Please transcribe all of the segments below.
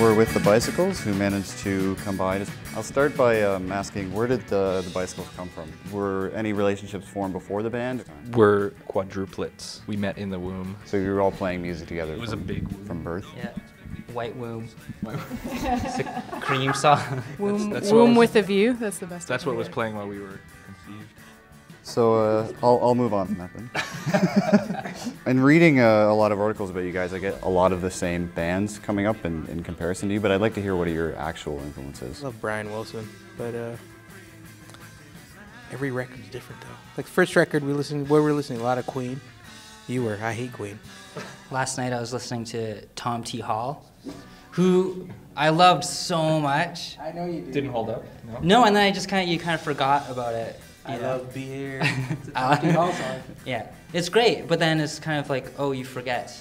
We're with the Bicycles, who managed to come by. I'll start by um, asking, where did the, the Bicycles come from? Were any relationships formed before the band? We're quadruplets. We met in the womb. So you were all playing music together? It was from, a big womb. From birth? Yeah. White womb. it's a cream sauce. Womb, that's what womb was- with a view. That's the best. That's what was playing while we were conceived. So uh, I'll, I'll move on from that then. in reading uh, a lot of articles about you guys, I get a lot of the same bands coming up in, in comparison to you, but I'd like to hear what are your actual influences. I love Brian Wilson, but uh, every record's different though. Like first record we listened, what were we listening? A lot of Queen. You were. I hate Queen. Last night I was listening to Tom T. Hall, who I loved so much. I know you Didn't hold up. No. No, and then I just kind of you kind of forgot about it. I you know? love beer. I- Tom T. Hall. Yeah, it's great, but then it's kind of like, oh, you forget.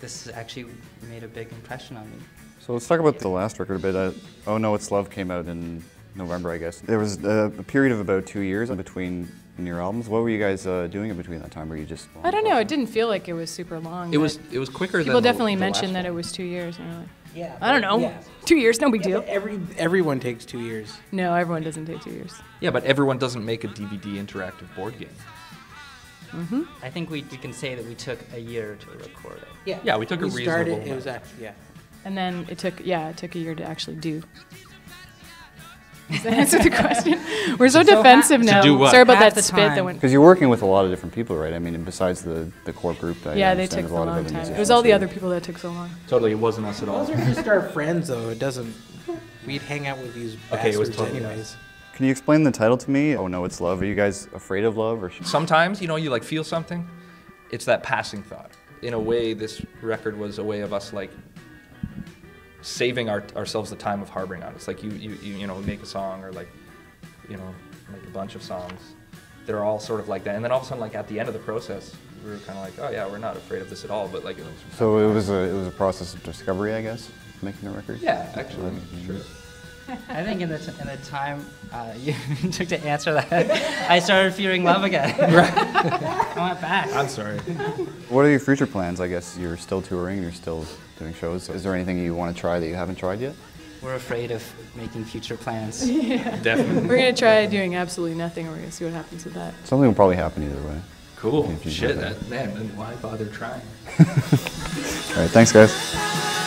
This actually made a big impression on me. So let's talk about the last record a bit. Uh, oh No, It's Love came out in November, I guess. There was a, a period of about two years in between your albums. What were you guys uh, doing in between that time? Were you just? I don't know. It didn't feel like it was super long. It was it was quicker than People definitely the mentioned last that it was two years. And you're like, Yeah. I don't know. Yeah. Two years, no big Yeah, deal. every everyone takes two years. No, everyone doesn't take two years. Yeah, but everyone doesn't make a DVD interactive board game. Mhm. I think we, we can say that we took a year to record it. Yeah. Yeah, we took a we started. reasonable It was actually yeah. And then it took, yeah, it took a year to actually do. Does that answer the question? We're so So ha- defensive To now. do what? Sorry about Half that the spit that went. Because you're working with a lot of different people, right? I mean, besides the, the core group. I Yeah, they took a lot of long other time. It was all the other people that took so long. Totally, it wasn't us at all. Those are just our friends though. It doesn't. We'd hang out with these Okay, it was bastards totally anyways. Can you explain the title to me? Oh No, It's Love. Are you guys afraid of love? or Sometimes, you know, you like feel something. It's that passing thought. In a way, this record was a way of us like saving our, ourselves the time of harboring on. It's like you, you, you, you know, make a song or like, you know, make a bunch of songs. that are all sort of like that. And then all of a sudden, like at the end of the process, we were kind of like, oh yeah, we're not afraid of this at all. But like, it was. So it was a it was a process of discovery, I guess, making a record. Yeah, actually, mm-hmm. sure. I think in the, t- in the time uh, you took to answer that, I started fearing love again. I went back. I'm sorry. What are your future plans? I guess you're still touring. You're still doing shows. Is there anything you want to try that you haven't tried yet? We're afraid of making future plans. yeah. Definitely. We're gonna try doing absolutely nothing, and we're gonna see what happens with that. Something will probably happen either way. Cool. Shit, that. that man. Why bother trying? All right. Thanks, guys.